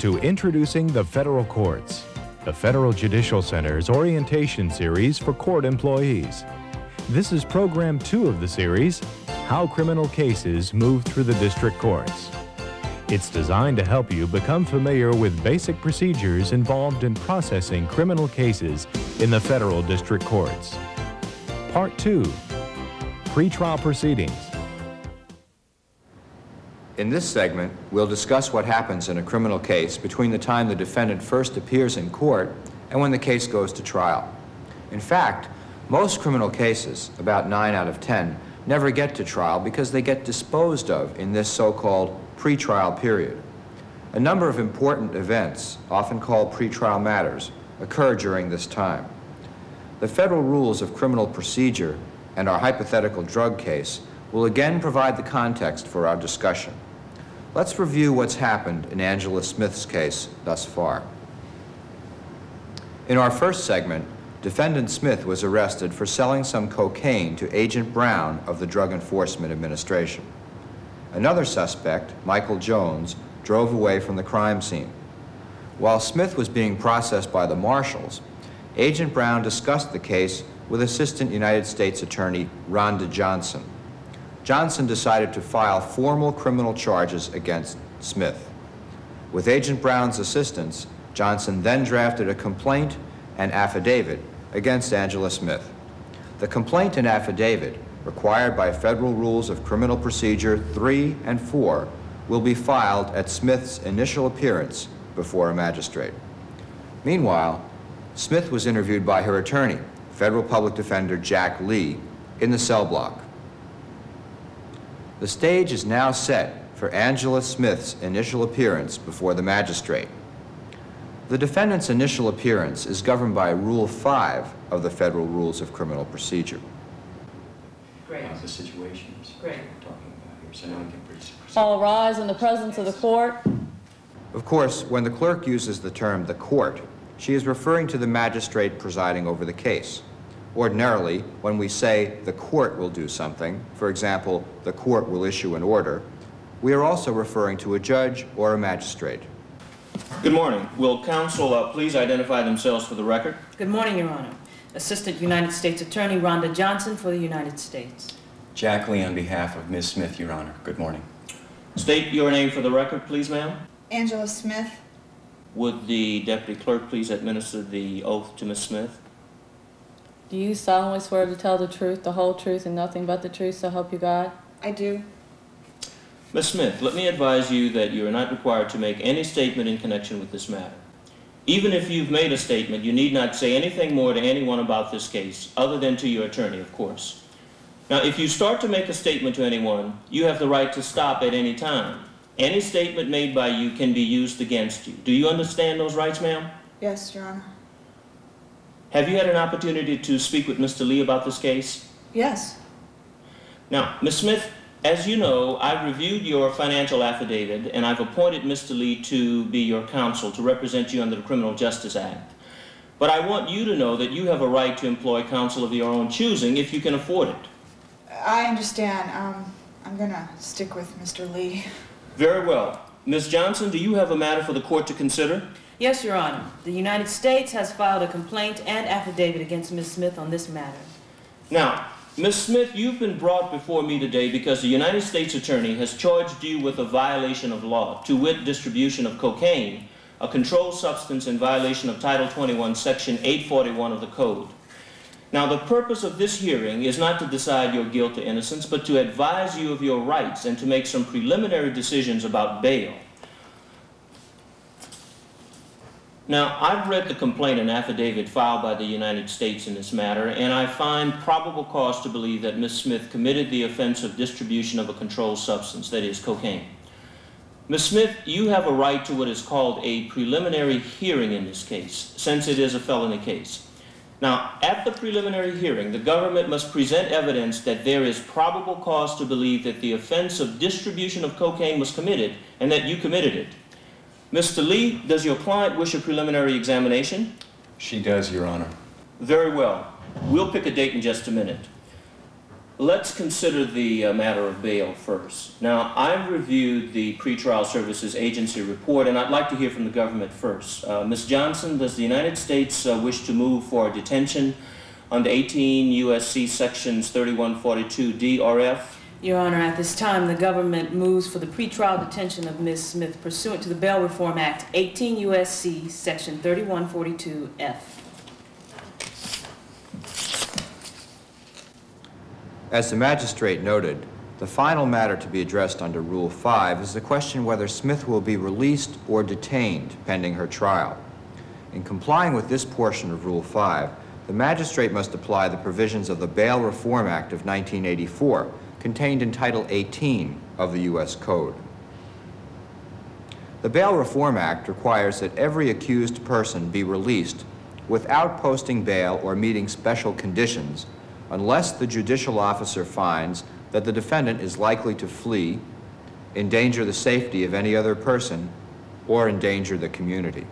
To Introducing the Federal Courts, the Federal Judicial Center's orientation series for court employees. This is program two of the series, How Criminal Cases Move Through the District Courts. It's designed to help you become familiar with basic procedures involved in processing criminal cases in the federal district courts. Part 2 Pretrial Proceedings. In this segment, we'll discuss what happens in a criminal case between the time the defendant first appears in court and when the case goes to trial. In fact, most criminal cases, about 9 out of 10, never get to trial because they get disposed of in this so-called pretrial period. A number of important events, often called pretrial matters, occur during this time. The federal rules of criminal procedure and our hypothetical drug case will again provide the context for our discussion. Let's review what's happened in Angela Smith's case thus far. In our first segment, defendant Smith was arrested for selling some cocaine to Agent Brown of the Drug Enforcement Administration. Another suspect, Michael Jones, drove away from the crime scene. While Smith was being processed by the marshals, Agent Brown discussed the case with Assistant United States Attorney Rhonda Johnson. Johnson decided to file formal criminal charges against Smith. With Agent Brown's assistance, Johnson then drafted a complaint and affidavit against Angela Smith. The complaint and affidavit, required by Federal Rules of Criminal Procedure 3 and 4, will be filed at Smith's initial appearance before a magistrate. Meanwhile, Smith was interviewed by her attorney, Federal Public Defender Jack Lee, in the cell block. The stage is now set for Angela Smith's initial appearance before the magistrate. The defendant's initial appearance is governed by Rule 5 of the Federal Rules of Criminal Procedure. Great, How's the situation we're great. talking about here, so now we can proceed. All rise in the presence of the court. Of course, when the clerk uses the term the court, she is referring to the magistrate presiding over the case. Ordinarily, when we say the court will do something, for example, the court will issue an order, we are also referring to a judge or a magistrate. Good morning. Will counsel uh, please identify themselves for the record? Good morning, Your Honor. Assistant United States Attorney Rhonda Johnson for the United States. Jack Lee on behalf of Ms. Smith, Your Honor. Good morning. State your name for the record, please, ma'am. Angela Smith. Would the deputy clerk please administer the oath to Ms. Smith? Do you solemnly swear to tell the truth, the whole truth, and nothing but the truth, so help you God? I do. Ms. Smith, let me advise you that you are not required to make any statement in connection with this matter. Even if you've made a statement, you need not say anything more to anyone about this case, other than to your attorney, of course. Now, if you start to make a statement to anyone, you have the right to stop at any time. Any statement made by you can be used against you. Do you understand those rights, ma'am? Yes, Your Honor. Have you had an opportunity to speak with Mr. Lee about this case? Yes. Now, Ms. Smith, as you know, I've reviewed your financial affidavit and I've appointed Mr. Lee to be your counsel to represent you under the Criminal Justice Act. But I want you to know that you have a right to employ counsel of your own choosing if you can afford it. I understand. Um, I'm gonna stick with Mr. Lee. Very well. Ms. Johnson, do you have a matter for the court to consider? Yes, Your Honor. The United States has filed a complaint and affidavit against Ms. Smith on this matter. Now, Ms. Smith, you've been brought before me today because the United States Attorney has charged you with a violation of law, to wit, distribution of cocaine, a controlled substance in violation of Title 21, Section 841 of the Code. Now, the purpose of this hearing is not to decide your guilt or innocence, but to advise you of your rights and to make some preliminary decisions about bail. Now, I've read the complaint and affidavit filed by the United States in this matter, and I find probable cause to believe that Ms. Smith committed the offense of distribution of a controlled substance, that is, cocaine. Ms. Smith, you have a right to what is called a preliminary hearing in this case, since it is a felony case. Now, at the preliminary hearing, the government must present evidence that there is probable cause to believe that the offense of distribution of cocaine was committed and that you committed it. Mr. Lee, does your client wish a preliminary examination? She does, Your Honor. Very well. We'll pick a date in just a minute. Let's consider the uh, matter of bail first. Now, I've reviewed the pretrial services agency report, and I'd like to hear from the government first. Uh, Ms. Johnson, does the United States uh, wish to move for detention under 18 U.S.C. sections 3142 D or F? Your Honor, at this time, the government moves for the pretrial detention of Ms. Smith pursuant to the Bail Reform Act, 18 U.S.C. Section 3142F. As the magistrate noted, the final matter to be addressed under Rule 5 is the question whether Smith will be released or detained pending her trial. In complying with this portion of Rule 5, the magistrate must apply the provisions of the Bail Reform Act of 1984, contained in Title 18 of the U.S. Code. The Bail Reform Act requires that every accused person be released without posting bail or meeting special conditions unless the judicial officer finds that the defendant is likely to flee, endanger the safety of any other person, or endanger the community.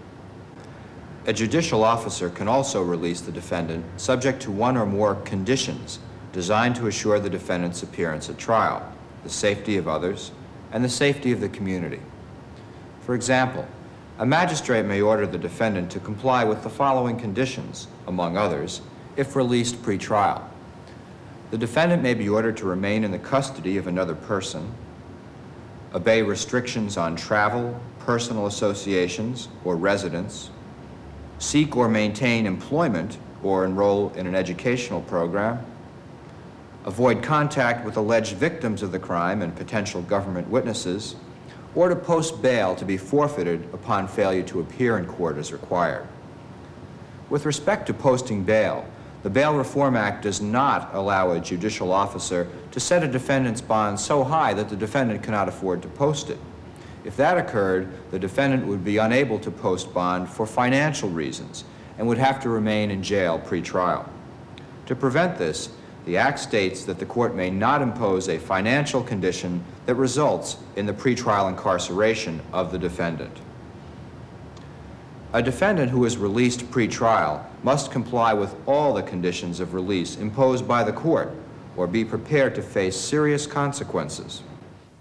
A judicial officer can also release the defendant subject to one or more conditions designed to assure the defendant's appearance at trial, the safety of others, and the safety of the community. For example, a magistrate may order the defendant to comply with the following conditions, among others, if released pre-trial. The defendant may be ordered to remain in the custody of another person, obey restrictions on travel, personal associations, or residence, seek or maintain employment or enroll in an educational program, avoid contact with alleged victims of the crime and potential government witnesses, or to post bail to be forfeited upon failure to appear in court as required. With respect to posting bail, the Bail Reform Act does not allow a judicial officer to set a defendant's bond so high that the defendant cannot afford to post it. If that occurred, the defendant would be unable to post bond for financial reasons and would have to remain in jail pre-trial. To prevent this, the Act states that the court may not impose a financial condition that results in the pretrial incarceration of the defendant. A defendant who is released pre-trial must comply with all the conditions of release imposed by the court or be prepared to face serious consequences.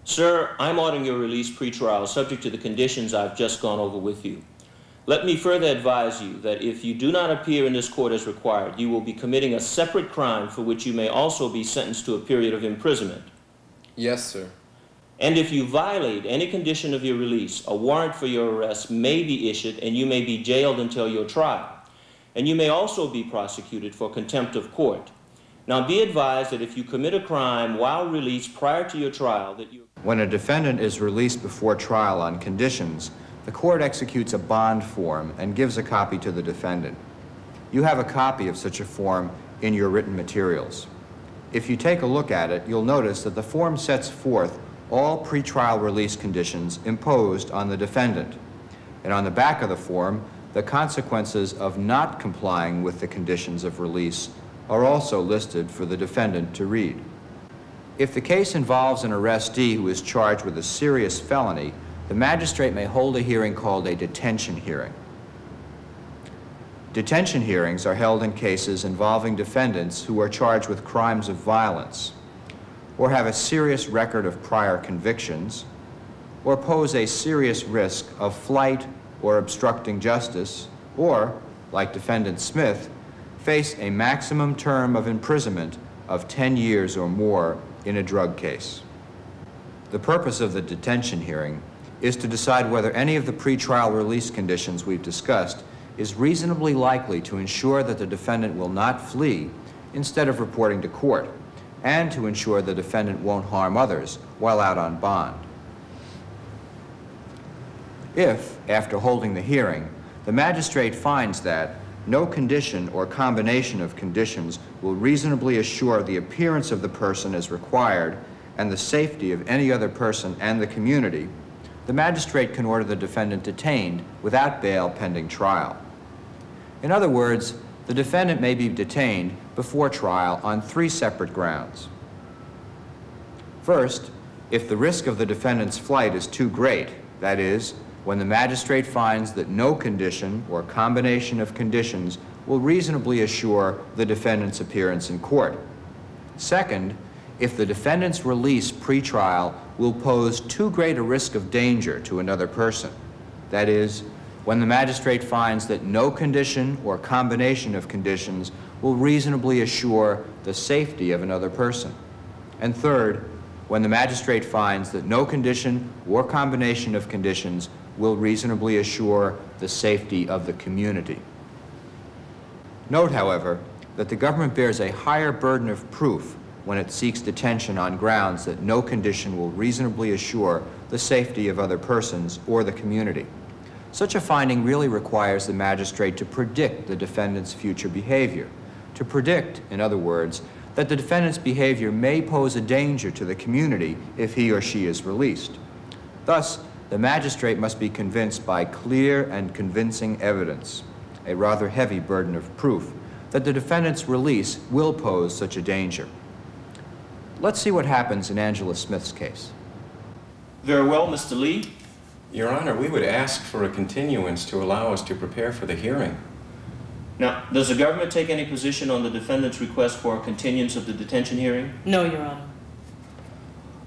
Sir, I'm ordering your release pre-trial subject to the conditions I've just gone over with you. Let me further advise you that if you do not appear in this court as required, you will be committing a separate crime for which you may also be sentenced to a period of imprisonment. Yes, sir. And if you violate any condition of your release, a warrant for your arrest may be issued and you may be jailed until your trial. And you may also be prosecuted for contempt of court. Now be advised that if you commit a crime while released prior to your trial, that you... When a defendant is released before trial on conditions, the court executes a bond form and gives a copy to the defendant. You have a copy of such a form in your written materials. If you take a look at it, you'll notice that the form sets forth all pretrial release conditions imposed on the defendant. And on the back of the form, the consequences of not complying with the conditions of release are also listed for the defendant to read. If the case involves an arrestee who is charged with a serious felony, the magistrate may hold a hearing called a detention hearing. Detention hearings are held in cases involving defendants who are charged with crimes of violence, or have a serious record of prior convictions, or pose a serious risk of flight or obstructing justice, or, like defendant Smith, face a maximum term of imprisonment of 10 years or more in a drug case. The purpose of the detention hearing is to decide whether any of the pretrial release conditions we've discussed is reasonably likely to ensure that the defendant will not flee instead of reporting to court, and to ensure the defendant won't harm others while out on bond. If, after holding the hearing, the magistrate finds that no condition or combination of conditions will reasonably assure the appearance of the person as required and the safety of any other person and the community, the magistrate can order the defendant detained without bail pending trial. In other words, the defendant may be detained before trial on three separate grounds. First, if the risk of the defendant's flight is too great, that is, when the magistrate finds that no condition or combination of conditions will reasonably assure the defendant's appearance in court. Second, if the defendant's release pretrial will pose too great a risk of danger to another person. That is, when the magistrate finds that no condition or combination of conditions will reasonably assure the safety of another person. And third, when the magistrate finds that no condition or combination of conditions will reasonably assure the safety of the community. Note, however, that the government bears a higher burden of proof when it seeks detention on grounds that no condition will reasonably assure the safety of other persons or the community. Such a finding really requires the magistrate to predict the defendant's future behavior. To predict, in other words, that the defendant's behavior may pose a danger to the community if he or she is released. Thus, the magistrate must be convinced by clear and convincing evidence, a rather heavy burden of proof, that the defendant's release will pose such a danger. Let's see what happens in Angela Smith's case. Very well, Mr. Lee. Your Honor, we would ask for a continuance to allow us to prepare for the hearing. Now, does the government take any position on the defendant's request for a continuance of the detention hearing? No, Your Honor.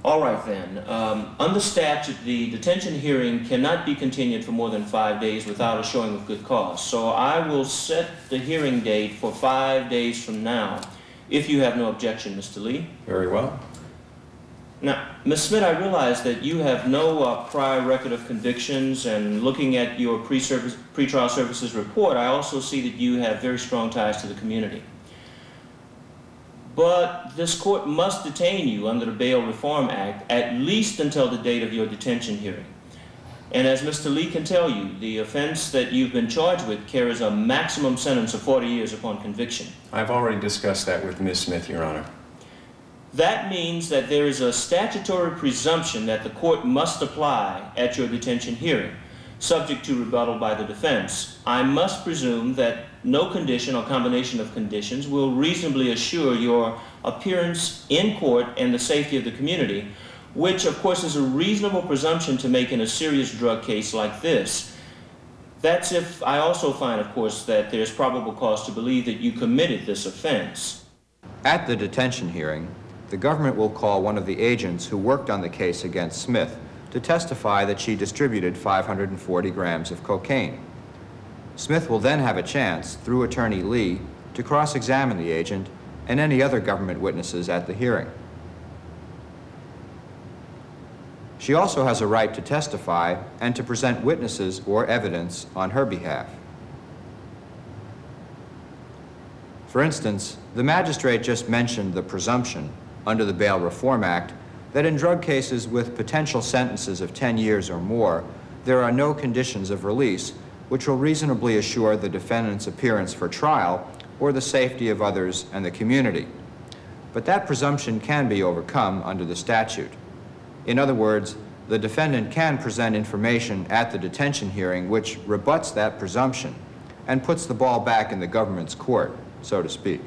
All right then. Um, under statute, the detention hearing cannot be continued for more than five days without a showing of good cause. So I will set the hearing date for five days from now, if you have no objection, Mr. Lee. Very well. Now, Ms. Smith, I realize that you have no uh, prior record of convictions, and looking at your pre-service, pretrial services report, I also see that you have very strong ties to the community. But this court must detain you under the Bail Reform Act at least until the date of your detention hearing. And as Mr. Lee can tell you, the offense that you've been charged with carries a maximum sentence of 40 years upon conviction. I've already discussed that with Ms. Smith, Your Honor. That means that there is a statutory presumption that the court must apply at your detention hearing, subject to rebuttal by the defense. I must presume that no condition or combination of conditions will reasonably assure your appearance in court and the safety of the community, which of course is a reasonable presumption to make in a serious drug case like this. That's if I also find, of course, that there's probable cause to believe that you committed this offense. At the detention hearing, the government will call one of the agents who worked on the case against Smith to testify that she distributed 540 grams of cocaine. Smith will then have a chance, through Attorney Lee, to cross-examine the agent and any other government witnesses at the hearing. She also has a right to testify and to present witnesses or evidence on her behalf. For instance, the magistrate just mentioned the presumption under the Bail Reform Act that in drug cases with potential sentences of 10 years or more, there are no conditions of release which will reasonably assure the defendant's appearance for trial or the safety of others and the community. But that presumption can be overcome under the statute. In other words, the defendant can present information at the detention hearing which rebuts that presumption and puts the ball back in the government's court, so to speak.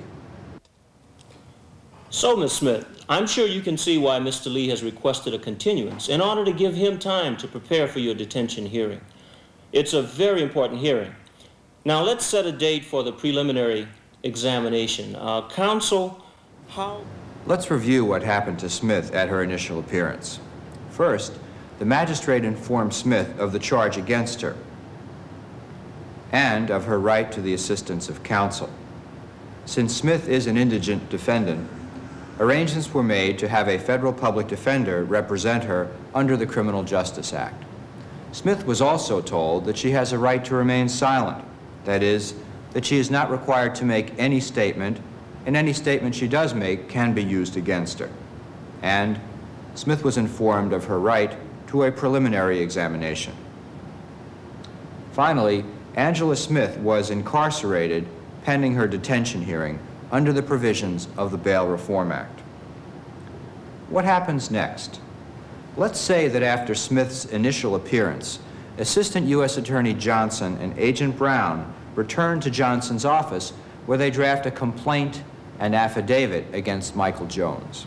So, Ms. Smith, I'm sure you can see why Mr. Lee has requested a continuance in order to give him time to prepare for your detention hearing. It's a very important hearing. Now, let's set a date for the preliminary examination. Uh, counsel, how... Let's review what happened to Smith at her initial appearance. First, the magistrate informed Smith of the charge against her and of her right to the assistance of counsel. Since Smith is an indigent defendant, arrangements were made to have a federal public defender represent her under the Criminal Justice Act. Smith was also told that she has a right to remain silent, that is, that she is not required to make any statement, and any statement she does make can be used against her. And Smith was informed of her right to a preliminary examination. Finally, Angela Smith was incarcerated pending her detention hearing under the provisions of the Bail Reform Act. What happens next? Let's say that after Smith's initial appearance, Assistant U.S. Attorney Johnson and Agent Brown return to Johnson's office where they draft a complaint and affidavit against Michael Jones.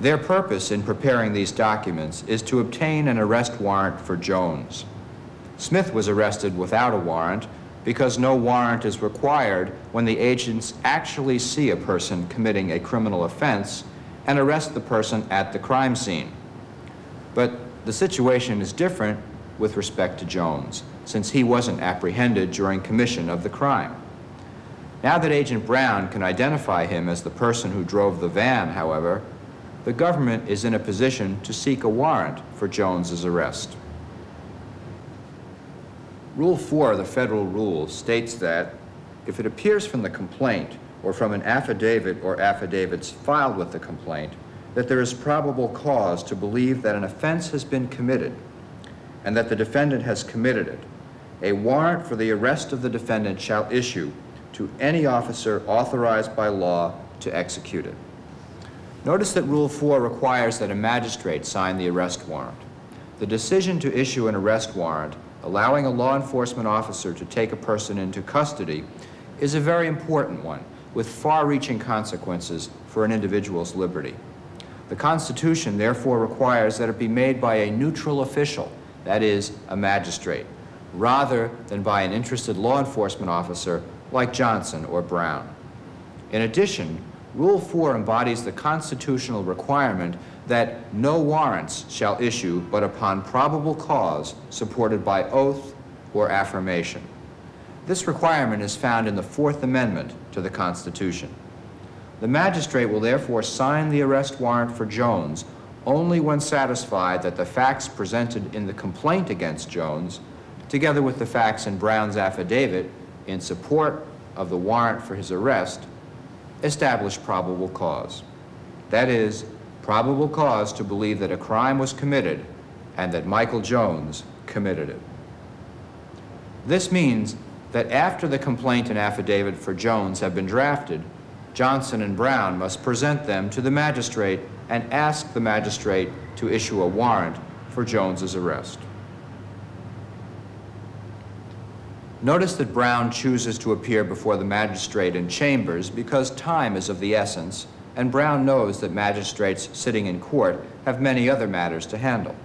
Their purpose in preparing these documents is to obtain an arrest warrant for Jones. Smith was arrested without a warrant, because no warrant is required when the agents actually see a person committing a criminal offense and arrest the person at the crime scene. But the situation is different with respect to Jones, since he wasn't apprehended during commission of the crime. Now that Agent Brown can identify him as the person who drove the van, however, the government is in a position to seek a warrant for Jones's arrest. Rule 4 of the federal rules states that if it appears from the complaint or from an affidavit or affidavits filed with the complaint that there is probable cause to believe that an offense has been committed and that the defendant has committed it, a warrant for the arrest of the defendant shall issue to any officer authorized by law to execute it. Notice that Rule 4 requires that a magistrate sign the arrest warrant. The decision to issue an arrest warrant, allowing a law enforcement officer to take a person into custody, is a very important one with far-reaching consequences for an individual's liberty. The Constitution therefore requires that it be made by a neutral official, that is, a magistrate, rather than by an interested law enforcement officer like Johnson or Brown. In addition, Rule 4 embodies the constitutional requirement that no warrants shall issue but upon probable cause supported by oath or affirmation. This requirement is found in the Fourth Amendment to the Constitution. The magistrate will therefore sign the arrest warrant for Jones only when satisfied that the facts presented in the complaint against Jones, together with the facts in Brown's affidavit in support of the warrant for his arrest, establish probable cause. That is, probable cause to believe that a crime was committed and that Michael Jones committed it. This means that after the complaint and affidavit for Jones have been drafted, Johnson and Brown must present them to the magistrate and ask the magistrate to issue a warrant for Jones's arrest. Notice that Brown chooses to appear before the magistrate in chambers because time is of the essence, and Brown knows that magistrates sitting in court have many other matters to handle.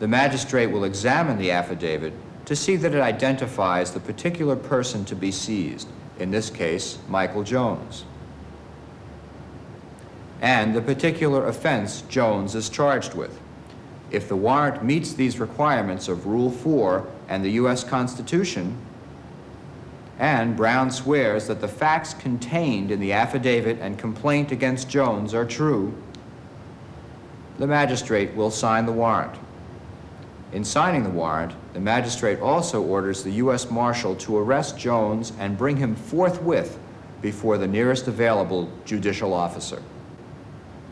The magistrate will examine the affidavit to see that it identifies the particular person to be seized, in this case, Michael Jones, and the particular offense Jones is charged with. If the warrant meets these requirements of Rule 4 and the U.S. Constitution, and Brown swears that the facts contained in the affidavit and complaint against Jones are true, the magistrate will sign the warrant. In signing the warrant, the magistrate also orders the U.S. Marshal to arrest Jones and bring him forthwith before the nearest available judicial officer.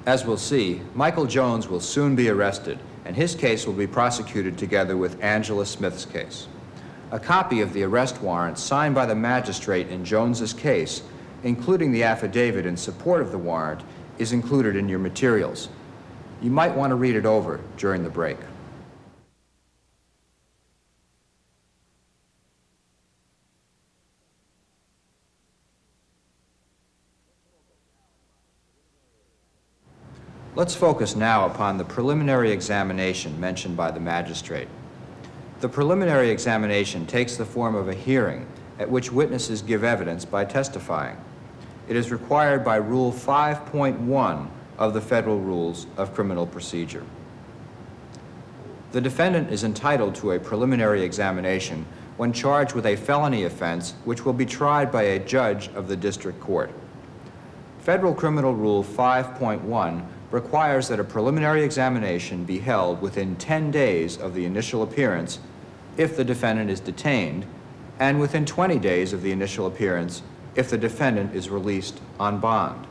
As we'll see, Michael Jones will soon be arrested and his case will be prosecuted together with Angela Smith's case. A copy of the arrest warrant signed by the magistrate in Jones's case, including the affidavit in support of the warrant, is included in your materials. You might want to read it over during the break. Let's focus now upon the preliminary examination mentioned by the magistrate. The preliminary examination takes the form of a hearing at which witnesses give evidence by testifying. It is required by Rule 5.1 of the Federal Rules of Criminal Procedure. The defendant is entitled to a preliminary examination when charged with a felony offense which will be tried by a judge of the district court. Federal Criminal Rule 5.1 requires that a preliminary examination be held within 10 days of the initial appearance if the defendant is detained, and within 20 days of the initial appearance if the defendant is released on bond.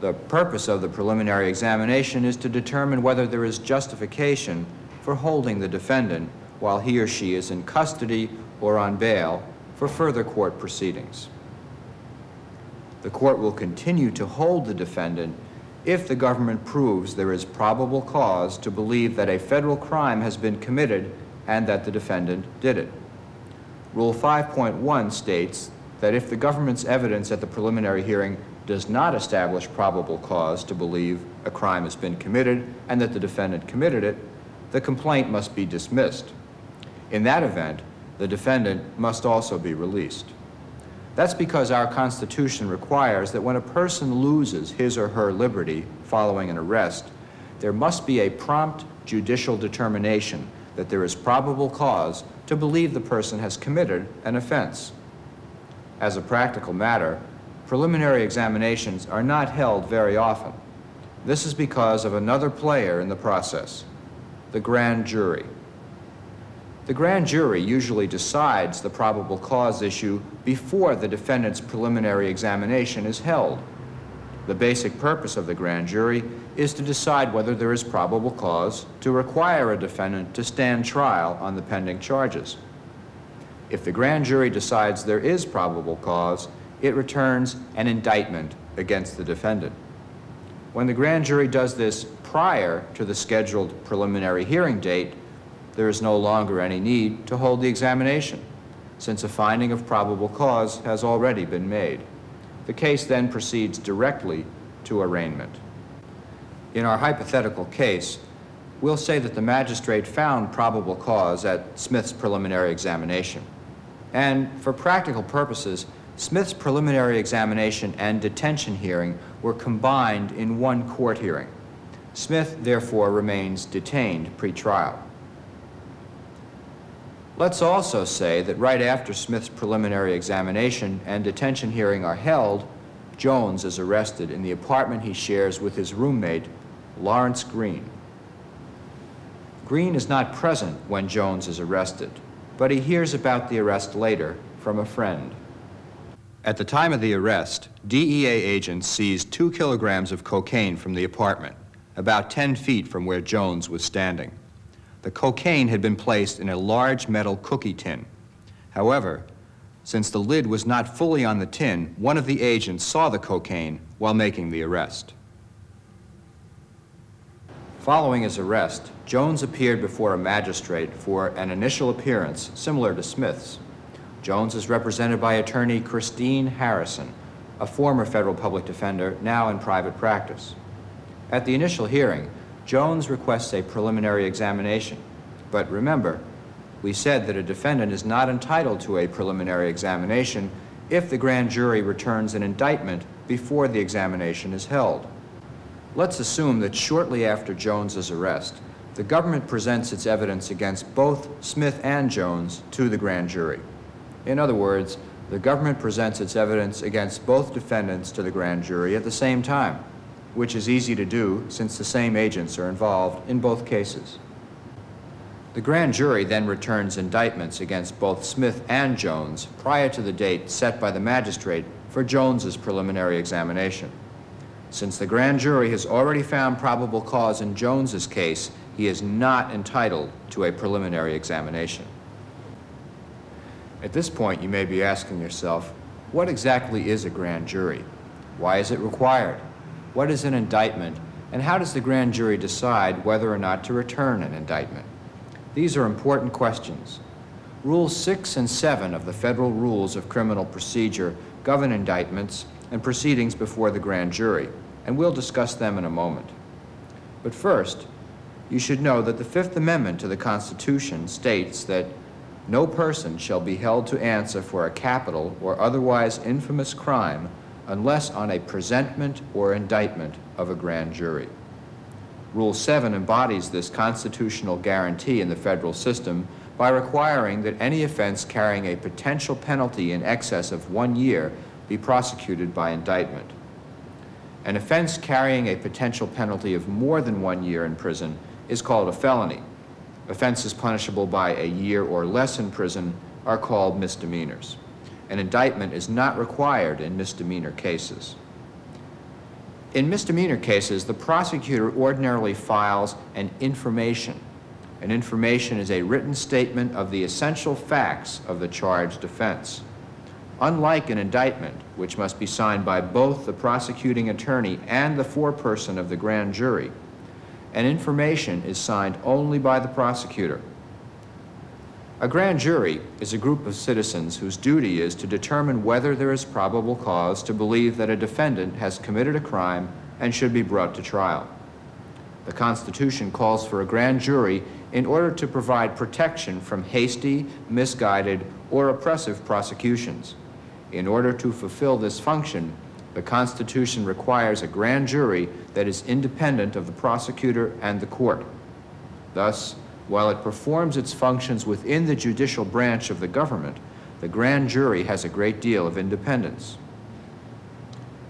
The purpose of the preliminary examination is to determine whether there is justification for holding the defendant while he or she is in custody or on bail for further court proceedings. The court will continue to hold the defendant if the government proves there is probable cause to believe that a federal crime has been committed and that the defendant did it. Rule 5.1 states that if the government's evidence at the preliminary hearing does not establish probable cause to believe a crime has been committed and that the defendant committed it, the complaint must be dismissed. In that event, the defendant must also be released. That's because our Constitution requires that when a person loses his or her liberty following an arrest, there must be a prompt judicial determination that there is probable cause to believe the person has committed an offense. As a practical matter, preliminary examinations are not held very often. This is because of another player in the process, the grand jury. The grand jury usually decides the probable cause issue before the defendant's preliminary examination is held. The basic purpose of the grand jury is to decide whether there is probable cause to require a defendant to stand trial on the pending charges. If the grand jury decides there is probable cause, it returns an indictment against the defendant. When the grand jury does this prior to the scheduled preliminary hearing date, there is no longer any need to hold the examination, since a finding of probable cause has already been made. The case then proceeds directly to arraignment. In our hypothetical case, we'll say that the magistrate found probable cause at Smith's preliminary examination. And for practical purposes, Smith's preliminary examination and detention hearing were combined in one court hearing. Smith, therefore, remains detained pre-trial. Let's also say that right after Smith's preliminary examination and detention hearing are held, Jones is arrested in the apartment he shares with his roommate, Lawrence Green. Green is not present when Jones is arrested, but he hears about the arrest later from a friend. At the time of the arrest, DEA agents seized two kilograms of cocaine from the apartment, about 10 feet from where Jones was standing. The cocaine had been placed in a large metal cookie tin. However, since the lid was not fully on the tin, one of the agents saw the cocaine while making the arrest. Following his arrest, Jones appeared before a magistrate for an initial appearance similar to Smith's. Jones is represented by attorney Christine Harrison, a former federal public defender now in private practice. At the initial hearing, Jones requests a preliminary examination. But remember, we said that a defendant is not entitled to a preliminary examination if the grand jury returns an indictment before the examination is held. Let's assume that shortly after Jones's arrest, the government presents its evidence against both Smith and Jones to the grand jury. In other words, the government presents its evidence against both defendants to the grand jury at the same time which is easy to do since the same agents are involved in both cases. The grand jury then returns indictments against both Smith and Jones prior to the date set by the magistrate for Jones's preliminary examination. Since the grand jury has already found probable cause in Jones's case, he is not entitled to a preliminary examination. At this point, you may be asking yourself, what exactly is a grand jury? Why is it required? What is an indictment? And how does the grand jury decide whether or not to return an indictment? These are important questions. Rules 6 and 7 of the Federal Rules of Criminal Procedure govern indictments and proceedings before the grand jury, and we'll discuss them in a moment. But first, you should know that the Fifth Amendment to the Constitution states that no person shall be held to answer for a capital or otherwise infamous crime unless on a presentment or indictment of a grand jury. Rule 7 embodies this constitutional guarantee in the federal system by requiring that any offense carrying a potential penalty in excess of one year be prosecuted by indictment. An offense carrying a potential penalty of more than one year in prison is called a felony. Offenses punishable by a year or less in prison are called misdemeanors an indictment is not required in misdemeanor cases. In misdemeanor cases, the prosecutor ordinarily files an information. An information is a written statement of the essential facts of the charged offense. Unlike an indictment, which must be signed by both the prosecuting attorney and the foreperson of the grand jury, an information is signed only by the prosecutor. A grand jury is a group of citizens whose duty is to determine whether there is probable cause to believe that a defendant has committed a crime and should be brought to trial. The Constitution calls for a grand jury in order to provide protection from hasty, misguided, or oppressive prosecutions. In order to fulfill this function, the Constitution requires a grand jury that is independent of the prosecutor and the court. Thus, while it performs its functions within the judicial branch of the government, the grand jury has a great deal of independence.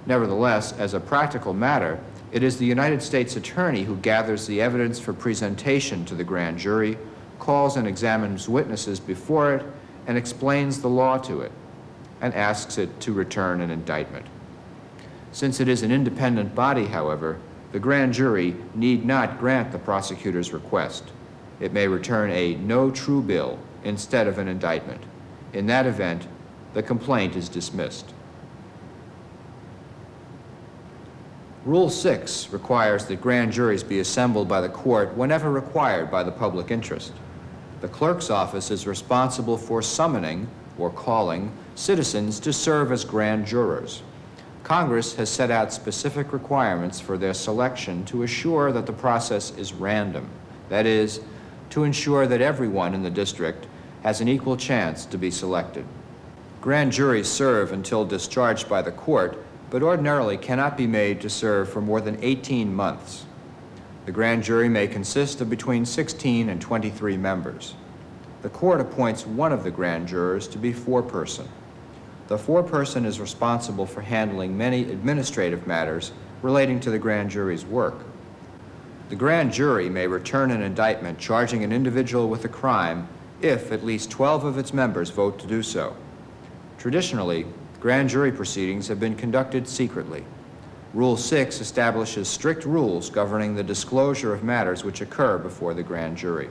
Nevertheless, as a practical matter, it is the United States Attorney who gathers the evidence for presentation to the grand jury, calls and examines witnesses before it, and explains the law to it, and asks it to return an indictment. Since it is an independent body, however, the grand jury need not grant the prosecutor's request. It may return a no true bill instead of an indictment. In that event, the complaint is dismissed. Rule 6 requires that grand juries be assembled by the court whenever required by the public interest. The clerk's office is responsible for summoning or calling citizens to serve as grand jurors. Congress has set out specific requirements for their selection to assure that the process is random. That is, to ensure that everyone in the district has an equal chance to be selected. Grand juries serve until discharged by the court, but ordinarily cannot be made to serve for more than 18 months. The grand jury may consist of between 16 and 23 members. The court appoints one of the grand jurors to be foreperson. The foreperson is responsible for handling many administrative matters relating to the grand jury's work. The grand jury may return an indictment charging an individual with a crime if at least 12 of its members vote to do so. Traditionally, grand jury proceedings have been conducted secretly. Rule 6 establishes strict rules governing the disclosure of matters which occur before the grand jury.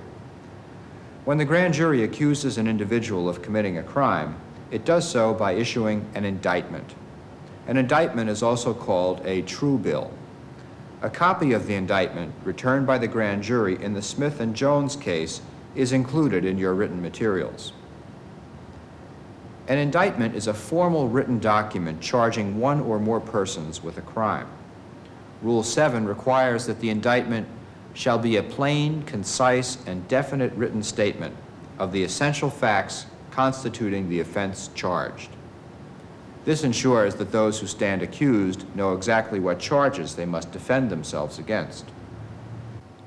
When the grand jury accuses an individual of committing a crime, it does so by issuing an indictment. An indictment is also called a true bill. A copy of the indictment returned by the grand jury in the Smith and Jones case is included in your written materials. An indictment is a formal written document charging one or more persons with a crime. Rule 7 requires that the indictment shall be a plain, concise, and definite written statement of the essential facts constituting the offense charged. This ensures that those who stand accused know exactly what charges they must defend themselves against.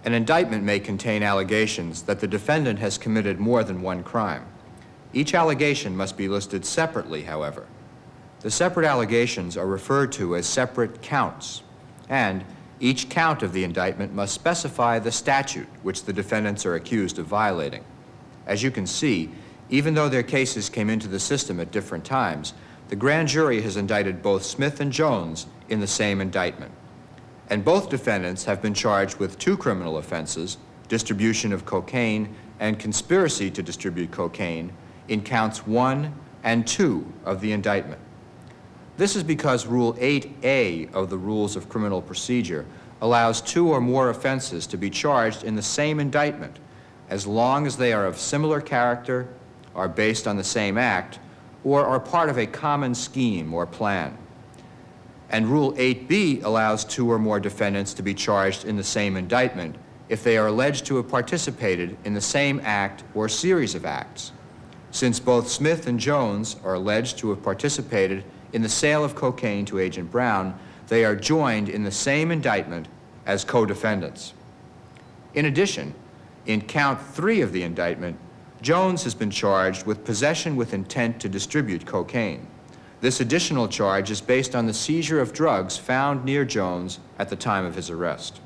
An indictment may contain allegations that the defendant has committed more than one crime. Each allegation must be listed separately, however. The separate allegations are referred to as separate counts, and each count of the indictment must specify the statute which the defendants are accused of violating. As you can see, even though their cases came into the system at different times, the grand jury has indicted both Smith and Jones in the same indictment. And both defendants have been charged with two criminal offenses, distribution of cocaine and conspiracy to distribute cocaine, in counts 1 and 2 of the indictment. This is because Rule 8A of the Rules of Criminal Procedure allows two or more offenses to be charged in the same indictment as long as they are of similar character, are based on the same act, or are part of a common scheme or plan. And Rule 8B allows two or more defendants to be charged in the same indictment if they are alleged to have participated in the same act or series of acts. Since both Smith and Jones are alleged to have participated in the sale of cocaine to Agent Brown, they are joined in the same indictment as co-defendants. In addition, in count three of the indictment, Jones has been charged with possession with intent to distribute cocaine. This additional charge is based on the seizure of drugs found near Jones at the time of his arrest.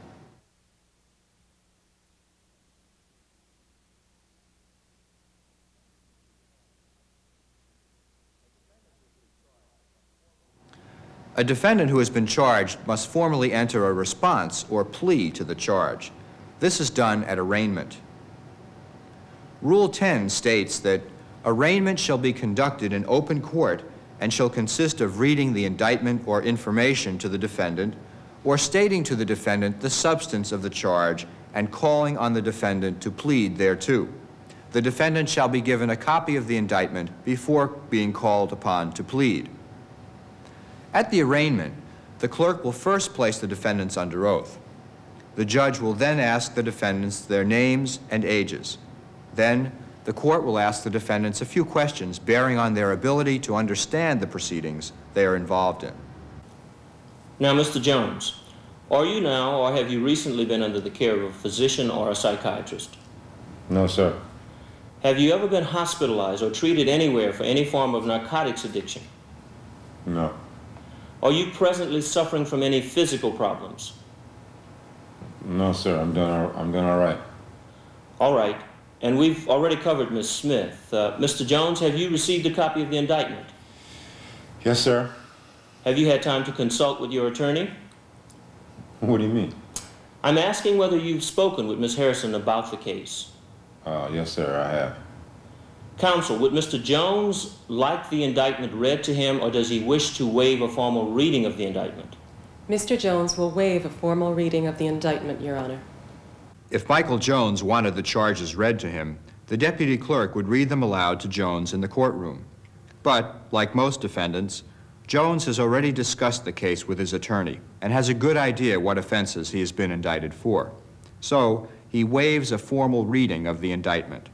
A defendant who has been charged must formally enter a response or plea to the charge. This is done at arraignment. Rule 10 states that arraignment shall be conducted in open court and shall consist of reading the indictment or information to the defendant or stating to the defendant the substance of the charge and calling on the defendant to plead thereto. The defendant shall be given a copy of the indictment before being called upon to plead. At the arraignment, the clerk will first place the defendants under oath. The judge will then ask the defendants their names and ages. Then, the court will ask the defendants a few questions bearing on their ability to understand the proceedings they are involved in. Now, Mr. Jones, are you now or have you recently been under the care of a physician or a psychiatrist? No, sir. Have you ever been hospitalized or treated anywhere for any form of narcotics addiction? No. Are you presently suffering from any physical problems? No, sir. I'm doing all, I'm doing all right. All right. And we've already covered Miss Smith. Uh, Mr. Jones, have you received a copy of the indictment? Yes, sir. Have you had time to consult with your attorney? What do you mean? I'm asking whether you've spoken with Miss Harrison about the case. Uh, yes, sir. I have. Counsel, would Mr. Jones like the indictment read to him, or does he wish to waive a formal reading of the indictment? Mr. Jones will waive a formal reading of the indictment, Your Honor. If Michael Jones wanted the charges read to him, the deputy clerk would read them aloud to Jones in the courtroom. But, like most defendants, Jones has already discussed the case with his attorney and has a good idea what offenses he has been indicted for. So, he waives a formal reading of the indictment.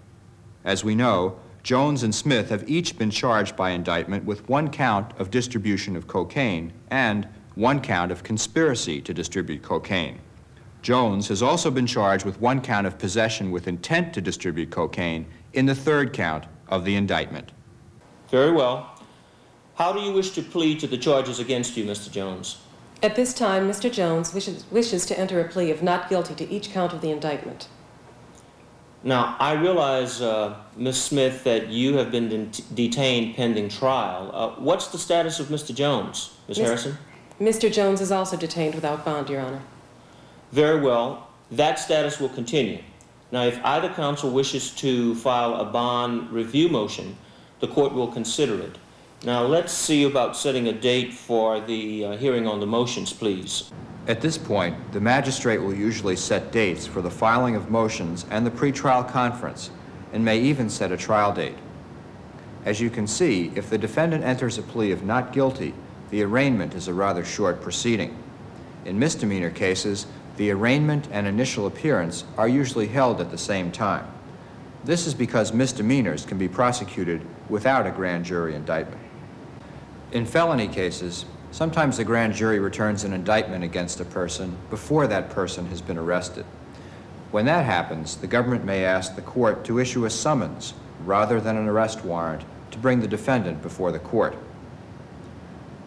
As we know, Jones and Smith have each been charged by indictment with one count of distribution of cocaine and one count of conspiracy to distribute cocaine. Jones has also been charged with one count of possession with intent to distribute cocaine in the third count of the indictment. Very well. How do you wish to plead to the charges against you, Mr. Jones? At this time, Mr. Jones wishes, wishes to enter a plea of not guilty to each count of the indictment. Now, I realize, uh, Ms. Smith, that you have been det- detained pending trial. Uh, what's the status of Mr. Jones, Ms. Miss- Harrison? Mr. Jones is also detained without bond, Your Honor. Very well. That status will continue. Now, if either counsel wishes to file a bond review motion, the court will consider it. Now, let's see about setting a date for the uh, hearing on the motions, please. At this point, the magistrate will usually set dates for the filing of motions and the pretrial conference, and may even set a trial date. As you can see, if the defendant enters a plea of not guilty, the arraignment is a rather short proceeding. In misdemeanor cases, the arraignment and initial appearance are usually held at the same time. This is because misdemeanors can be prosecuted without a grand jury indictment. In felony cases, sometimes the grand jury returns an indictment against a person before that person has been arrested. When that happens, the government may ask the court to issue a summons rather than an arrest warrant to bring the defendant before the court.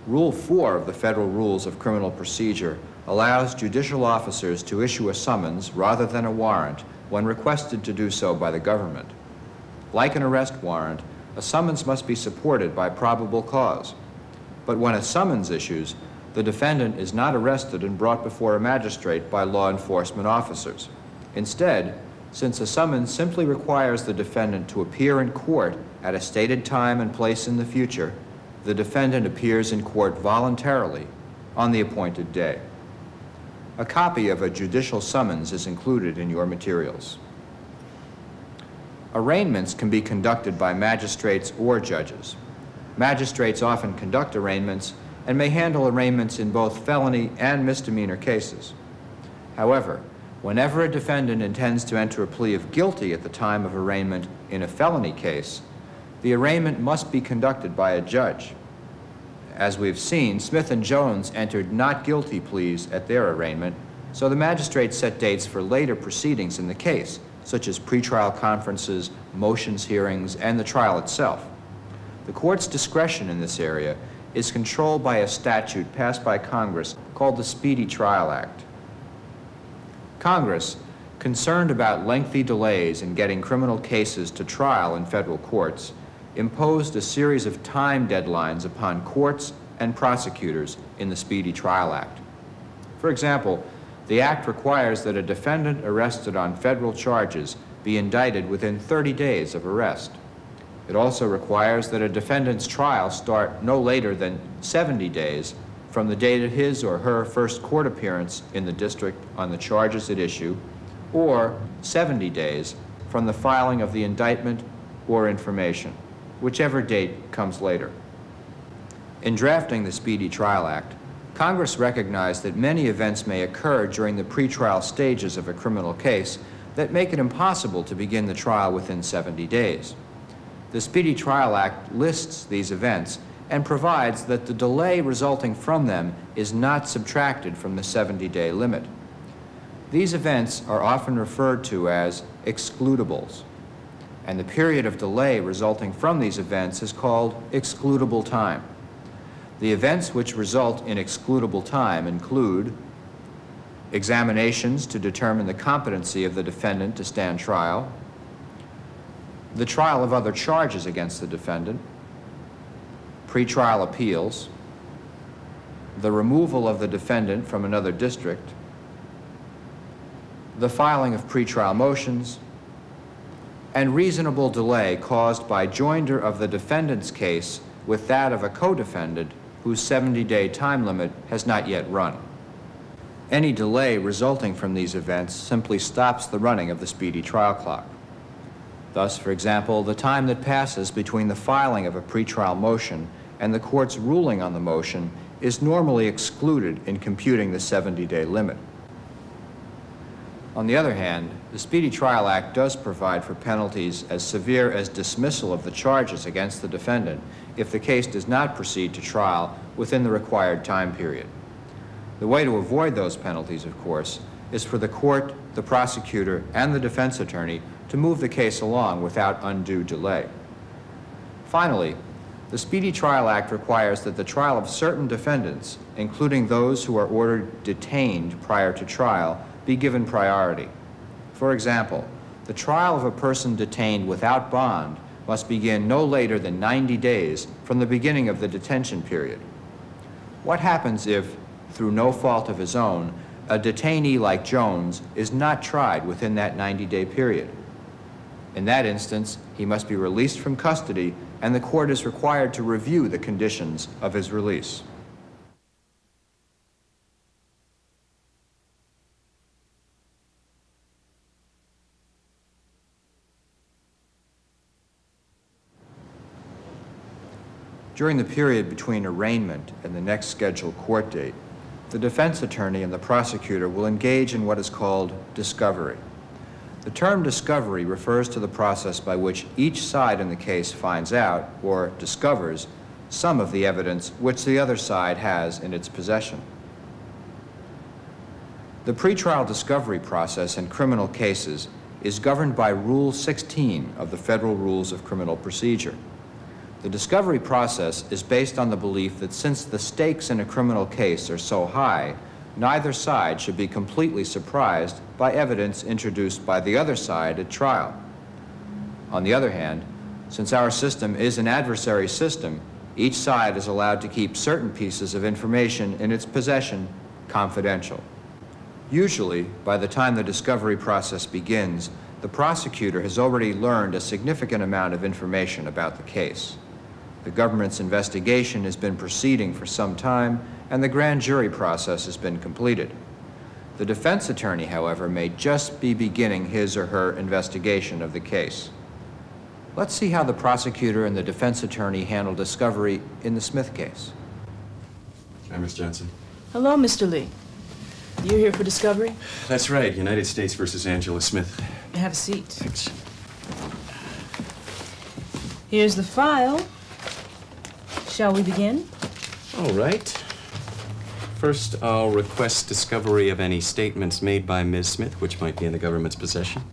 Rule 4 of the Federal Rules of Criminal Procedure allows judicial officers to issue a summons rather than a warrant when requested to do so by the government. Like an arrest warrant, a summons must be supported by probable cause. But when a summons issues, the defendant is not arrested and brought before a magistrate by law enforcement officers. Instead, since a summons simply requires the defendant to appear in court at a stated time and place in the future, the defendant appears in court voluntarily on the appointed day. A copy of a judicial summons is included in your materials. Arraignments can be conducted by magistrates or judges. Magistrates often conduct arraignments and may handle arraignments in both felony and misdemeanor cases. However, whenever a defendant intends to enter a plea of guilty at the time of arraignment in a felony case, the arraignment must be conducted by a judge. As we've seen, Smith and Jones entered not guilty pleas at their arraignment, so the magistrate set dates for later proceedings in the case, such as pretrial conferences, motions hearings, and the trial itself. The court's discretion in this area is controlled by a statute passed by Congress called the Speedy Trial Act. Congress, concerned about lengthy delays in getting criminal cases to trial in federal courts, imposed a series of time deadlines upon courts and prosecutors in the Speedy Trial Act. For example, the act requires that a defendant arrested on federal charges be indicted within 30 days of arrest. It also requires that a defendant's trial start no later than 70 days from the date of his or her first court appearance in the district on the charges at issue, or 70 days from the filing of the indictment or information, whichever date comes later. In drafting the Speedy Trial Act, Congress recognized that many events may occur during the pretrial stages of a criminal case that make it impossible to begin the trial within 70 days. The Speedy Trial Act lists these events and provides that the delay resulting from them is not subtracted from the 70-day limit. These events are often referred to as excludables, and the period of delay resulting from these events is called excludable time. The events which result in excludable time include examinations to determine the competency of the defendant to stand trial, the trial of other charges against the defendant, pretrial appeals, the removal of the defendant from another district, the filing of pretrial motions, and reasonable delay caused by joinder of the defendant's case with that of a co-defendant whose 70-day time limit has not yet run. Any delay resulting from these events simply stops the running of the speedy trial clock. Thus, for example, the time that passes between the filing of a pretrial motion and the court's ruling on the motion is normally excluded in computing the 70-day limit. On the other hand, the Speedy Trial Act does provide for penalties as severe as dismissal of the charges against the defendant if the case does not proceed to trial within the required time period. The way to avoid those penalties, of course, is for the court, the prosecutor, and the defense attorney to move the case along without undue delay. Finally, the Speedy Trial Act requires that the trial of certain defendants, including those who are ordered detained prior to trial, be given priority. For example, the trial of a person detained without bond must begin no later than 90 days from the beginning of the detention period. What happens if, through no fault of his own, a detainee like Jones is not tried within that 90-day period? In that instance, he must be released from custody and the court is required to review the conditions of his release. During the period between arraignment and the next scheduled court date, the defense attorney and the prosecutor will engage in what is called discovery. The term discovery refers to the process by which each side in the case finds out, or discovers, some of the evidence which the other side has in its possession. The pretrial discovery process in criminal cases is governed by Rule 16 of the Federal Rules of Criminal Procedure. The discovery process is based on the belief that since the stakes in a criminal case are so high, neither side should be completely surprised by evidence introduced by the other side at trial. On the other hand, since our system is an adversary system, each side is allowed to keep certain pieces of information in its possession confidential. Usually, by the time the discovery process begins, the prosecutor has already learned a significant amount of information about the case. The government's investigation has been proceeding for some time, and the grand jury process has been completed. The defense attorney, however, may just be beginning his or her investigation of the case. Let's see how the prosecutor and the defense attorney handle discovery in the Smith case. Hi, Miss Johnson. Hello, Mr. Lee. You're here for discovery? That's right, United States versus Angela Smith. Have a seat. Thanks. Here's the file. Shall we begin? All right. First, I'll request discovery of any statements made by Ms. Smith, which might be in the government's possession.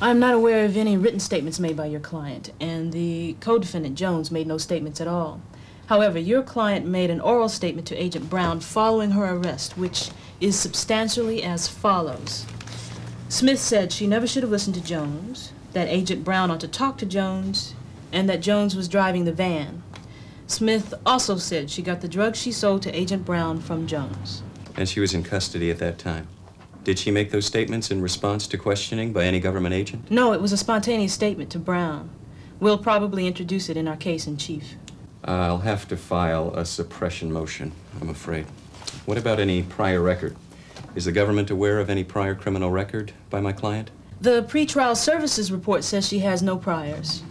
I'm not aware of any written statements made by your client, and the co-defendant Jones made no statements at all. However, your client made an oral statement to Agent Brown following her arrest, which is substantially as follows. Smith said she never should have listened to Jones, that Agent Brown ought to talk to Jones, and that Jones was driving the van. Smith also said she got the drugs she sold to Agent Brown from Jones. And she was in custody at that time. Did she make those statements in response to questioning by any government agent? No, it was a spontaneous statement to Brown. We'll probably introduce it in our case in chief. I'll have to file a suppression motion, I'm afraid. What about any prior record? Is the government aware of any prior criminal record by my client? The pretrial services report says she has no priors.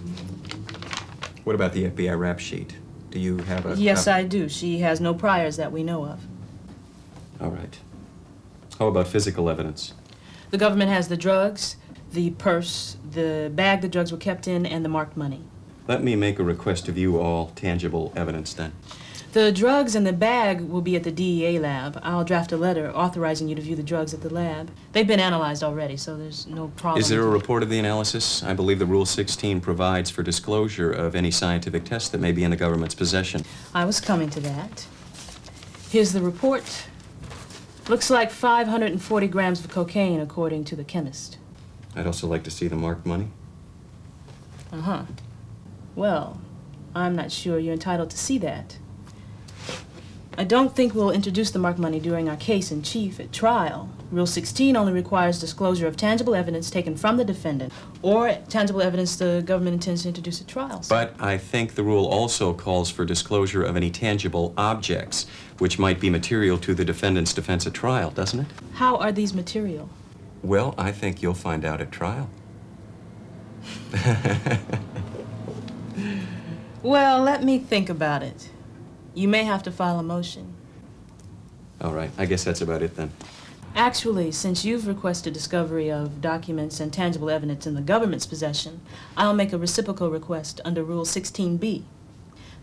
What about the FBI rap sheet? Do you have a Yes, copy? I do. She has no priors that we know of. All right. How about physical evidence? The government has the drugs, the purse, the bag the drugs were kept in, and the marked money. Let me make a request to view all tangible evidence then. The drugs and the bag will be at the DEA lab. I'll draft a letter authorizing you to view the drugs at the lab. They've been analyzed already, so there's no problem. Is there a report of the analysis? I believe the Rule 16 provides for disclosure of any scientific test that may be in the government's possession. I was coming to that. Here's the report. Looks like 540 grams of cocaine, according to the chemist. I'd also like to see the marked money. Uh huh. Well, I'm not sure you're entitled to see that. I don't think we'll introduce the marked money during our case in chief at trial. Rule 16 only requires disclosure of tangible evidence taken from the defendant or tangible evidence the government intends to introduce at trial. But I think the rule also calls for disclosure of any tangible objects which might be material to the defendant's defense at trial, doesn't it? How are these material? Well, I think you'll find out at trial. Well, let me think about it. You may have to file a motion. All right, I guess that's about it then. Actually, since you've requested discovery of documents and tangible evidence in the government's possession, I'll make a reciprocal request under Rule 16B.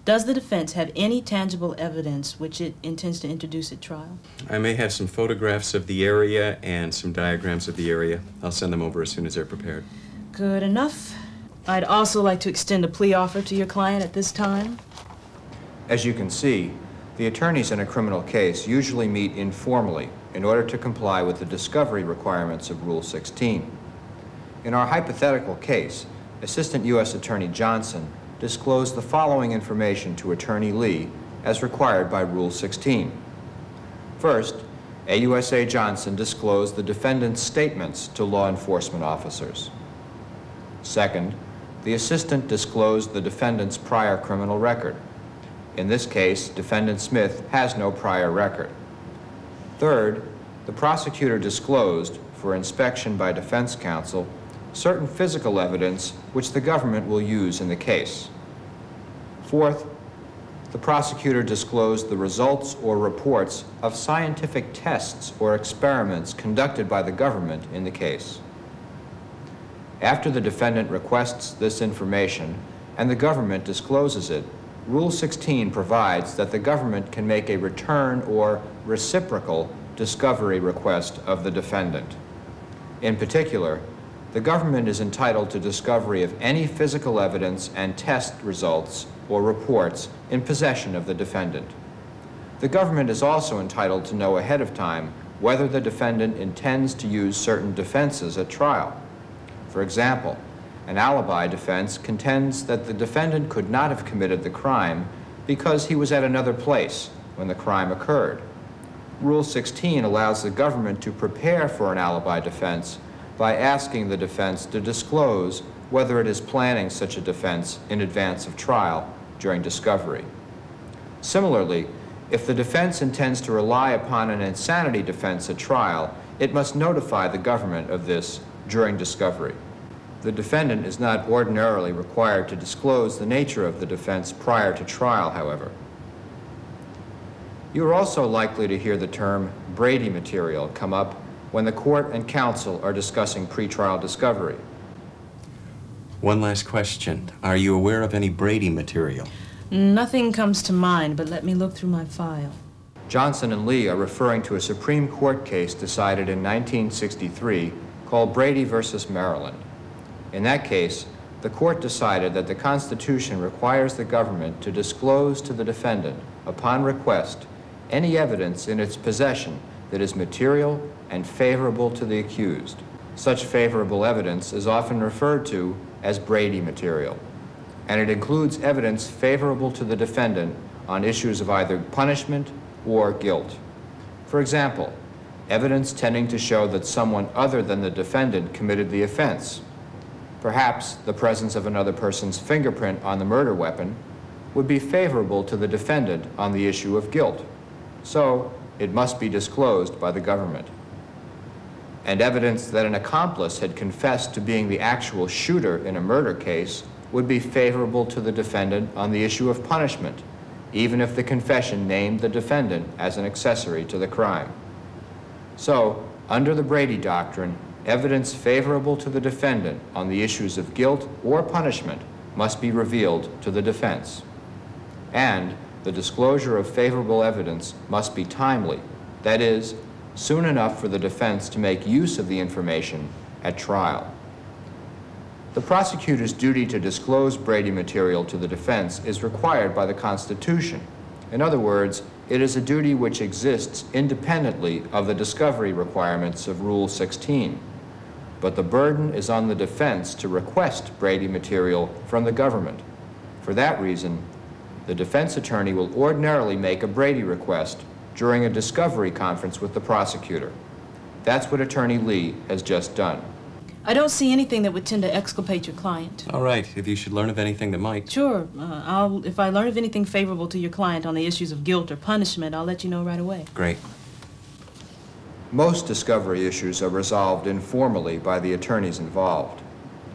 Does the defense have any tangible evidence which it intends to introduce at trial? I may have some photographs of the area and some diagrams of the area. I'll send them over as soon as they're prepared. Good enough. I'd also like to extend a plea offer to your client at this time. As you can see, the attorneys in a criminal case usually meet informally in order to comply with the discovery requirements of Rule 16. In our hypothetical case, Assistant U.S. Attorney Johnson disclosed the following information to Attorney Lee as required by Rule 16. First, AUSA Johnson disclosed the defendant's statements to law enforcement officers. Second, the assistant disclosed the defendant's prior criminal record. In this case, defendant Smith has no prior record. Third, the prosecutor disclosed, for inspection by defense counsel, certain physical evidence which the government will use in the case. Fourth, the prosecutor disclosed the results or reports of scientific tests or experiments conducted by the government in the case. After the defendant requests this information and the government discloses it, Rule 16 provides that the government can make a return or reciprocal discovery request of the defendant. In particular, the government is entitled to discovery of any physical evidence and test results or reports in possession of the defendant. The government is also entitled to know ahead of time whether the defendant intends to use certain defenses at trial. For example, an alibi defense contends that the defendant could not have committed the crime because he was at another place when the crime occurred. Rule 16 allows the government to prepare for an alibi defense by asking the defense to disclose whether it is planning such a defense in advance of trial during discovery. Similarly, if the defense intends to rely upon an insanity defense at trial, it must notify the government of this during discovery. The defendant is not ordinarily required to disclose the nature of the defense prior to trial, however. You are also likely to hear the term Brady material come up when the court and counsel are discussing pretrial discovery. One last question. Are you aware of any Brady material? Nothing comes to mind, but let me look through my file. Johnson and Lee are referring to a Supreme Court case decided in 1963 called Brady versus Maryland. In that case, the court decided that the Constitution requires the government to disclose to the defendant, upon request, any evidence in its possession that is material and favorable to the accused. Such favorable evidence is often referred to as Brady material, and it includes evidence favorable to the defendant on issues of either punishment or guilt. For example, evidence tending to show that someone other than the defendant committed the offense. Perhaps the presence of another person's fingerprint on the murder weapon would be favorable to the defendant on the issue of guilt. So, it must be disclosed by the government. And evidence that an accomplice had confessed to being the actual shooter in a murder case would be favorable to the defendant on the issue of punishment, even if the confession named the defendant as an accessory to the crime. So, under the Brady Doctrine, evidence favorable to the defendant on the issues of guilt or punishment must be revealed to the defense. And the disclosure of favorable evidence must be timely, that is, soon enough for the defense to make use of the information at trial. The prosecutor's duty to disclose Brady material to the defense is required by the Constitution. In other words, it is a duty which exists independently of the discovery requirements of Rule 16. But the burden is on the defense to request Brady material from the government. For that reason, the defense attorney will ordinarily make a Brady request during a discovery conference with the prosecutor. That's what Attorney Lee has just done. I don't see anything that would tend to exculpate your client. All right, if you should learn of anything that might. Sure. Uh, I'll, if I learn of anything favorable to your client on the issues of guilt or punishment, I'll let you know right away. Great. Most discovery issues are resolved informally by the attorneys involved.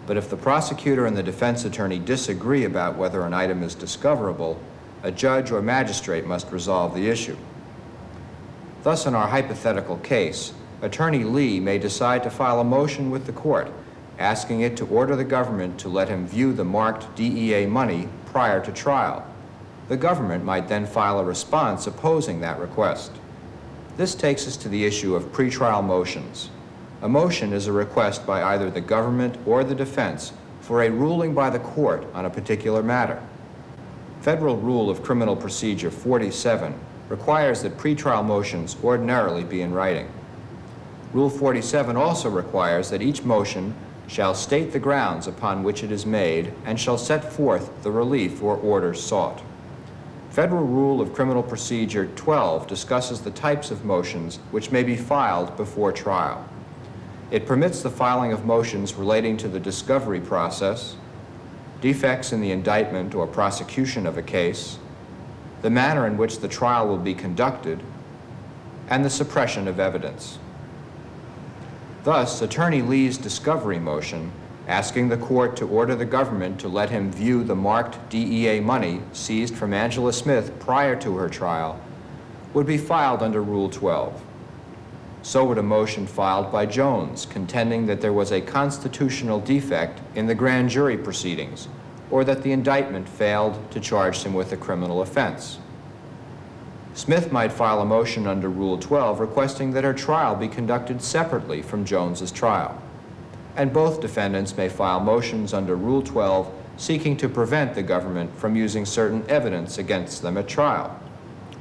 But if the prosecutor and the defense attorney disagree about whether an item is discoverable, a judge or magistrate must resolve the issue. Thus, in our hypothetical case, Attorney Lee may decide to file a motion with the court asking it to order the government to let him view the marked DEA money prior to trial. The government might then file a response opposing that request. This takes us to the issue of pretrial motions. A motion is a request by either the government or the defense for a ruling by the court on a particular matter. Federal Rule of Criminal Procedure 47 requires that pretrial motions ordinarily be in writing. Rule 47 also requires that each motion shall state the grounds upon which it is made and shall set forth the relief or order sought. Federal Rule of Criminal Procedure 12 discusses the types of motions which may be filed before trial. It permits the filing of motions relating to the discovery process, defects in the indictment or prosecution of a case, the manner in which the trial will be conducted, and the suppression of evidence. Thus, Attorney Lee's discovery motion asking the court to order the government to let him view the marked DEA money seized from Angela Smith prior to her trial would be filed under Rule 12. So would a motion filed by Jones contending that there was a constitutional defect in the grand jury proceedings or that the indictment failed to charge him with a criminal offense. Smith might file a motion under Rule 12 requesting that her trial be conducted separately from Jones's trial. And both defendants may file motions under Rule 12 seeking to prevent the government from using certain evidence against them at trial.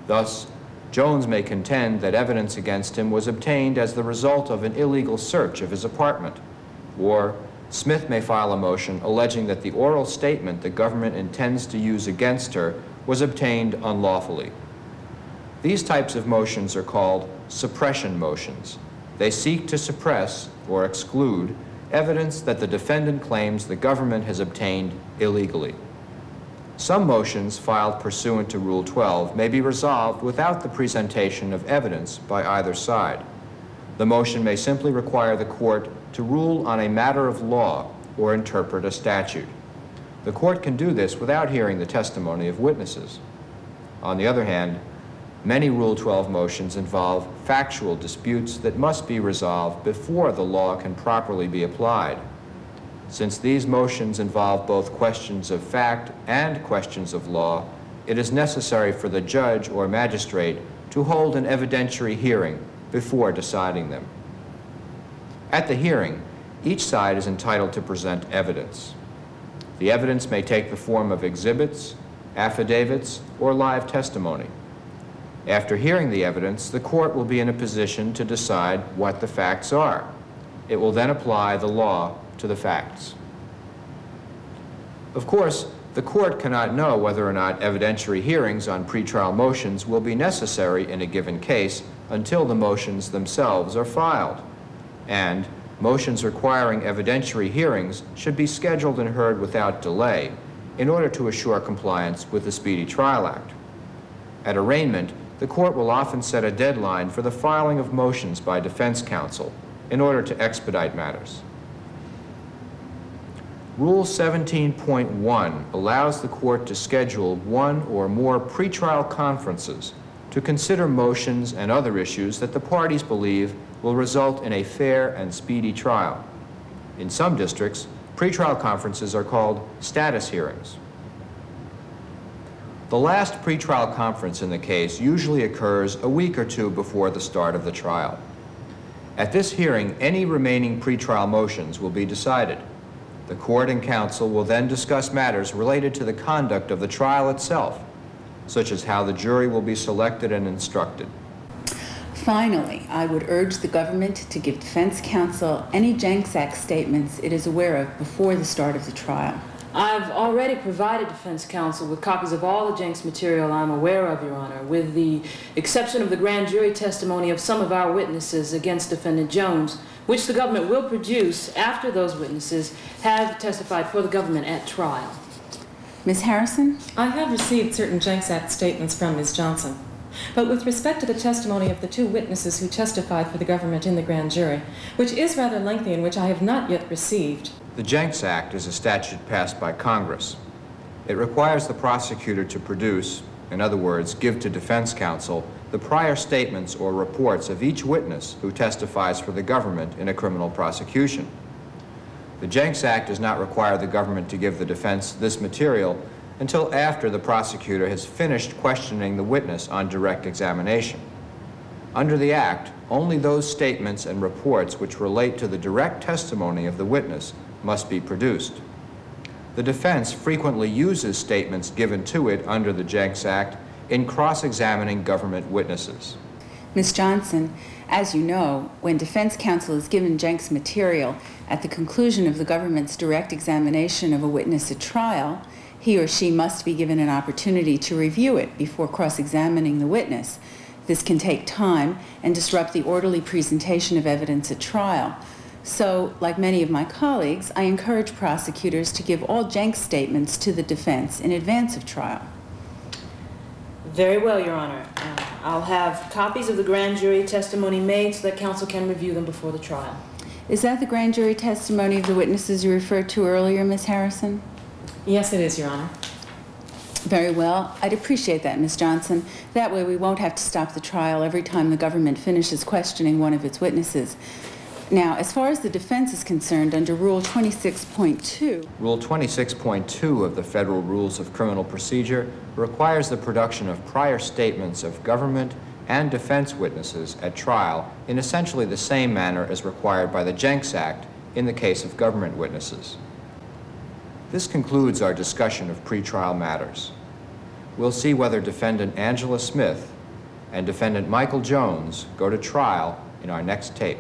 Thus, Jones may contend that evidence against him was obtained as the result of an illegal search of his apartment, or Smith may file a motion alleging that the oral statement the government intends to use against her was obtained unlawfully. These types of motions are called suppression motions. They seek to suppress or exclude evidence that the defendant claims the government has obtained illegally. Some motions filed pursuant to Rule 12 may be resolved without the presentation of evidence by either side. The motion may simply require the court to rule on a matter of law or interpret a statute. The court can do this without hearing the testimony of witnesses. On the other hand, many Rule 12 motions involve factual disputes that must be resolved before the law can properly be applied. Since these motions involve both questions of fact and questions of law, it is necessary for the judge or magistrate to hold an evidentiary hearing before deciding them. At the hearing, each side is entitled to present evidence. The evidence may take the form of exhibits, affidavits, or live testimony. After hearing the evidence, the court will be in a position to decide what the facts are. It will then apply the law to the facts. Of course, the court cannot know whether or not evidentiary hearings on pretrial motions will be necessary in a given case until the motions themselves are filed. And motions requiring evidentiary hearings should be scheduled and heard without delay in order to assure compliance with the Speedy Trial Act. At arraignment, the court will often set a deadline for the filing of motions by defense counsel in order to expedite matters. Rule 17.1 allows the court to schedule one or more pretrial conferences to consider motions and other issues that the parties believe will result in a fair and speedy trial. In some districts, pretrial conferences are called status hearings. The last pretrial conference in the case usually occurs a week or two before the start of the trial. At this hearing, any remaining pretrial motions will be decided. The court and counsel will then discuss matters related to the conduct of the trial itself, such as how the jury will be selected and instructed. Finally, I would urge the government to give defense counsel any Jencks Act statements it is aware of before the start of the trial. I've already provided defense counsel with copies of all the Jencks material I'm aware of, Your Honor, with the exception of the grand jury testimony of some of our witnesses against defendant Jones, which the government will produce after those witnesses have testified for the government at trial. Ms. Harrison? I have received certain Jencks Act statements from Ms. Johnson. But with respect to the testimony of the two witnesses who testified for the government in the grand jury, which is rather lengthy and which I have not yet received, The Jencks Act is a statute passed by Congress. It requires the prosecutor to produce, in other words, give to defense counsel, the prior statements or reports of each witness who testifies for the government in a criminal prosecution. The Jencks Act does not require the government to give the defense this material until after the prosecutor has finished questioning the witness on direct examination. Under the Act, only those statements and reports which relate to the direct testimony of the witness must be produced. The defense frequently uses statements given to it under the Jencks Act in cross-examining government witnesses. Ms. Johnson, as you know, when defense counsel is given Jencks material at the conclusion of the government's direct examination of a witness at trial, he or she must be given an opportunity to review it before cross-examining the witness. This can take time and disrupt the orderly presentation of evidence at trial. So, like many of my colleagues, I encourage prosecutors to give all Jencks statements to the defense in advance of trial. Very well, Your Honor. Uh, I'll have copies of the grand jury testimony made so that counsel can review them before the trial. Is that the grand jury testimony of the witnesses you referred to earlier, Ms. Harrison? yes, it is, Your Honor. Very well. I'd appreciate that, Ms. Johnson. That way we won't have to stop the trial every time the government finishes questioning one of its witnesses. Now, as far as the defense is concerned, under Rule 26.2, Rule 26.2 of the Federal Rules of Criminal Procedure requires the production of prior statements of government and defense witnesses at trial in essentially the same manner as required by the Jencks Act in the case of government witnesses. This concludes our discussion of pretrial matters. We'll see whether defendant Angela Smith and defendant Michael Jones go to trial in our next tape.